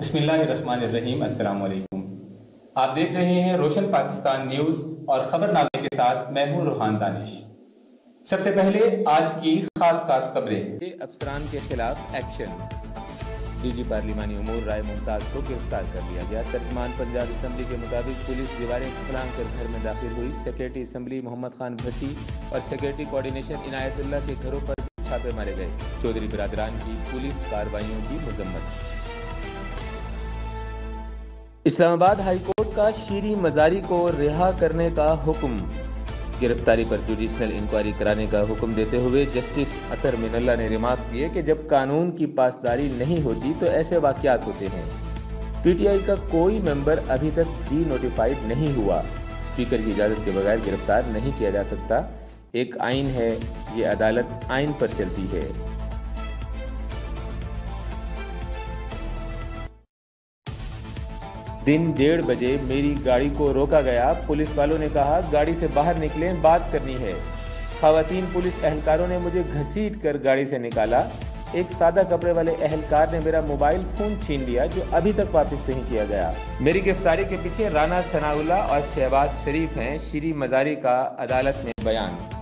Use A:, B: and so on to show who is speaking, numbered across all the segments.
A: अस्सलाम वालेकुम आप देख रहे हैं रोशन पाकिस्तान न्यूज़ और खबरनामे के साथ मैं हूँ रूहान दानिश। सबसे पहले आज की खास खास खबरें।
B: अफसरान के खिलाफ एक्शन। डीजी पार्लिमानी उमूर राय मुमताज़ को गिरफ़्तार कर लिया गया। तर्जमान पंजाब असम्बली के मुताबिक पुलिस दीवारें खलांग कर घर में दाखिल हुई। सेक्रेटरी असम्बली मोहम्मद खान भट्टी और सेक्रेटरी कोऑर्डिनेशन इनायतुल्ला के घरों पर छापे मारे गए। चौधरी बिरादरान की पुलिस कार्रवाइयों की मजम्मत। इस्लामाबाद हाईकोर्ट का शीरी मजारी को रिहा करने का हुक्म। गिरफ्तारी पर जुडिशनल इंक्वायरी कराने का हुक्म देते हुए जस्टिस अतर मिनल्ला ने रिमार्क्स दिए कि जब कानून की पासदारी नहीं होती तो ऐसे वाकयात होते हैं। पीटीआई का कोई मेंबर अभी तक डी नोटिफाइड नहीं हुआ। स्पीकर की इजाज़त के बगैर गिरफ़्तार नहीं किया जा सकता। एक आइन है, ये अदालत आइन पर चलती है। दिन डेढ़ बजे मेरी गाड़ी को रोका गया। पुलिस वालों ने कहा, गाड़ी से बाहर निकले, बात करनी है। खातन पुलिस एहलकारों ने मुझे घसीट कर गाड़ी से निकाला। एक सादा कपड़े वाले एहलकार ने मेरा मोबाइल फ़ोन छीन लिया, जो अभी तक वापस नहीं किया गया। मेरी गिरफ्तारी के पीछे राना सनाउल्ला और शहबाज शरीफ हैं, श्री मजारी का अदालत में बयान।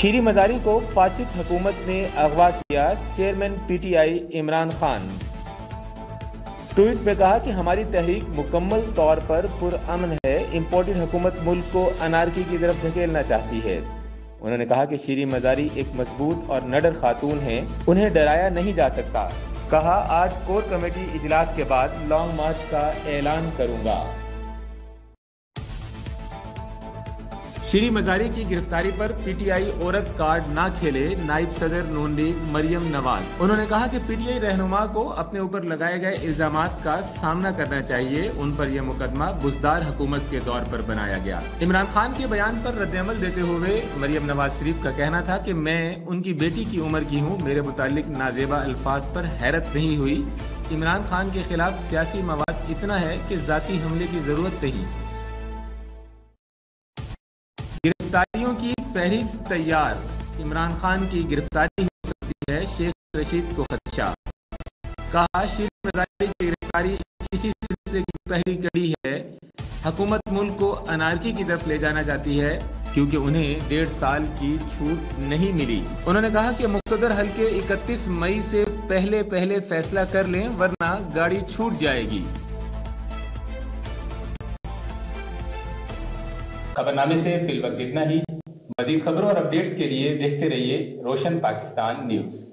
B: शीरी मजारी को फासिद हुकूमत ने अगवा किया chairman PTI Imran Khan. Tweet में कहा कि हमारी तहरीक मुकम्मल तौर पर पुरअमन है इम्पोर्टेड हुकूमत मुल्क को अनारकी की तरफ़ धकेलना चाहती है। उन्होंने कहा कि शीरी मजारी एक मज़बूत और नडर खातून हैं, उन्हें डराया नहीं जा सकता। कहा, आज कोर कमेटी इजलास के बाद लॉन्ग मार्च का ऐलान करूँगा। श्री मजारी की गिरफ्तारी पर पीटीआई औरत कार्ड ना खेले, नायब सदर नून लीग मरियम नवाज़। उन्होंने कहा कि पीटीआई रहनुमा को अपने ऊपर लगाए गए इल्ज़ाम का सामना करना चाहिए। उन पर यह मुकदमा बुजदार हुकूमत के दौर पर बनाया गया। इमरान खान के बयान पर रद्दमल देते हुए मरियम नवाज़ शरीफ का कहना था कि मैं उनकी बेटी की उम्र की हूँ, मेरे मुतालिक नाजेबा अल्फाज पर हैरत नहीं हुई। इमरान खान के खिलाफ सियासी मवाद इतना है कि जाती हमले की ज़रूरत नहीं। गिरफ्तारियों की फहरिस्त तैयार। इमरान खान की गिरफ्तारी हो सकती है, शेख रशीद को खदशा। कहा, शेख मजारी की गिरफ्तारी इसी सिलसिले की पहली कड़ी है। हुकूमत मुल्क को अनारकी की तरफ़ ले जाना चाहती है, क्योंकि उन्हें डेढ़ साल की छूट नहीं मिली। उन्होंने कहा कि मुख्तर हल्के 31 मई से पहले पहले फैसला कर लें, वरना गाड़ी छूट जाएगी।
A: खबरनामे से फिल वक्त इतना ही। मजीद खबरों और अपडेट्स के लिए देखते रहिए रोशन पाकिस्तान न्यूज़।